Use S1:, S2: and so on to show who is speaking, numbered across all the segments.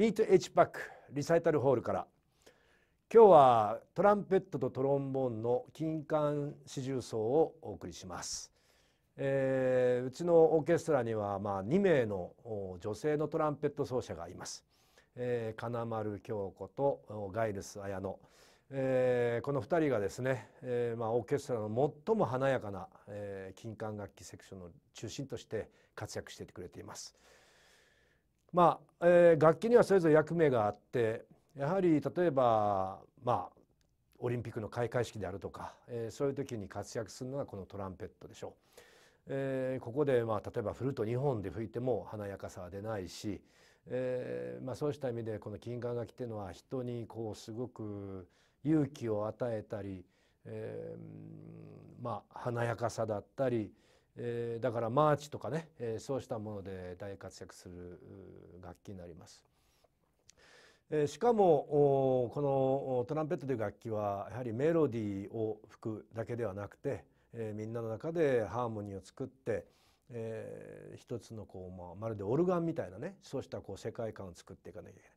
S1: ミート H パックリサイタルホールから。今日はトランペットとトロンボーンの金管四重奏をお送りします、えー、うちのオーケストラにはまあ2名の女性のトランペット奏者がいます、えー、金丸京子とガイルス綾乃。えー、この2人がですね、えーまあ、オーケストラの最も華やかな、えー、金管楽器セクションの中心として活躍しててくれています。まあえー、楽器にはそれぞれ役目があってやはり例えばまあオリンピックの開会式であるとか、えー、そういう時に活躍するのがこのトランペットでしょう。えー、ここで、まあ、例えばフルート2本で吹いても華やかさは出ないし、えーまあ、そうした意味でこの金管楽器っていうのは人にこうすごく勇気を与えたり、えー、まあ華やかさだったり、えー、だからマーチとかね、えー、そうしたもので大活躍する楽器になります。えー、しかもこのトランペットという楽器はやはりメロディーを吹くだけではなくて、えー、みんなの中でハーモニーを作って、えー、一つのこう、まあ、まるでオルガンみたいなねそうしたこう世界観を作っていかなきゃいけない。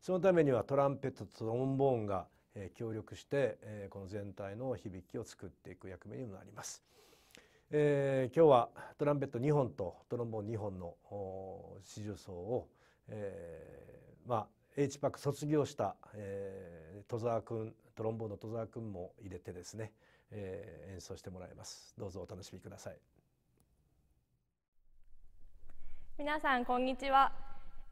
S1: そのためにはトランペットとトロンボーンが協力して、この全体の響きを作っていく役目にもなります。えー、今日はトランペット2本とトロンボーン2本の四重奏を、えー、まあ H パック卒業した、えー、戸沢君トロンボーンの戸沢君も入れてですね、えー、演奏してもらいます。どうぞお楽しみください。
S2: 皆さんこんにちは。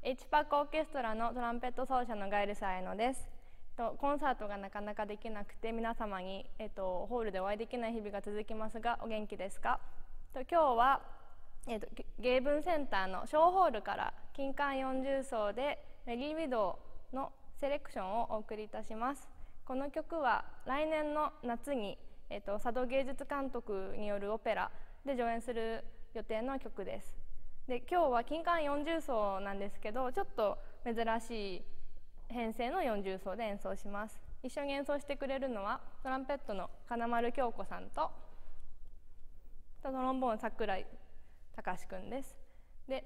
S2: H パックオーケストラのトランペット奏者のガイルサエノです。とコンサートがなかなかできなくて皆様に、えっと、ホールでお会いできない日々が続きますがお元気ですか？と今日は、えっと、芸文センターの小ホールから金管40層でメリー・ウィドウのセレクションをお送りいたします。この曲は来年の夏に、えっと、佐渡芸術監督によるオペラで上演する予定の曲です。で今日は金管40層なんですけどちょっと珍しい編成の40奏で演奏します。一緒に演奏してくれるのはトランペットの金丸京子さんとトロンボーン櫻井隆くんです。で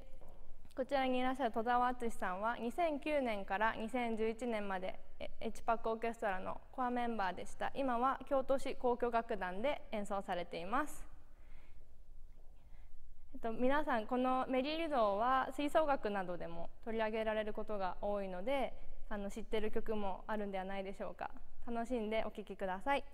S2: こちらにいらっしゃる戸沢敦さんは2009年から2011年までエチパックオーケストラのコアメンバーでした。今は京都市交響楽団で演奏されています、えっと、皆さんこのメリー・リドーは吹奏楽などでも取り上げられることが多いのであの知ってる曲もあるんではないでしょうか。楽しんでお聴きください。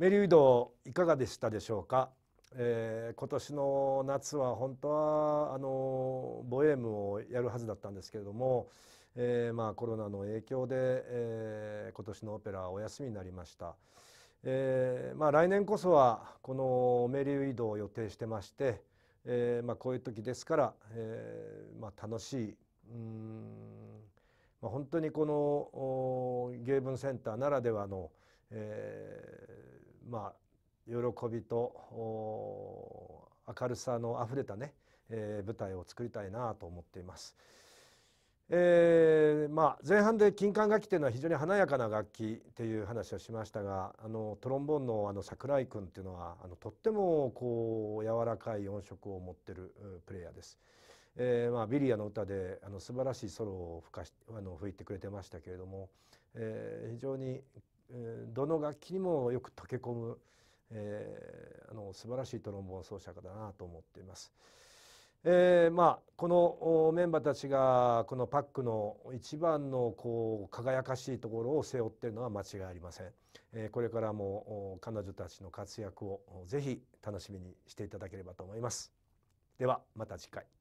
S1: メリーウドいかがでしたでしょうか、えー、今年の夏は本当はあのボエームをやるはずだったんですけれども、えー、まあコロナの影響で、えー、今年のオペラはお休みになりました。えー、まあ来年こそはこのメリーウィドを予定してまして、えー、まあこういう時ですから、えー、まあ楽しいうん、まあ、本当にこの芸文センターならではの、えー、まあ喜びと明るさのあふれたね、えー、舞台を作りたいなと思っています。えーまあ、前半で金管楽器というのは非常に華やかな楽器っていう話をしましたがあのトロンボーンのあの桜井君っていうのはあのとってもこう柔らかい音色を持ってるプレイヤーです。えーまあ、ビリアの歌であの素晴らしいソロを吹かしあの吹いてくれてましたけれども、えー、非常に、どの楽器にもよく溶け込む、えー、あの素晴らしいトロンボーン奏者だなと思っています。えー、まあこのメンバーたちがこのパックの一番のこう輝かしいところを背負っているのは間違いありません、えー、これからも彼女たちの活躍をぜひ楽しみにしていただければと思います。ではまた次回。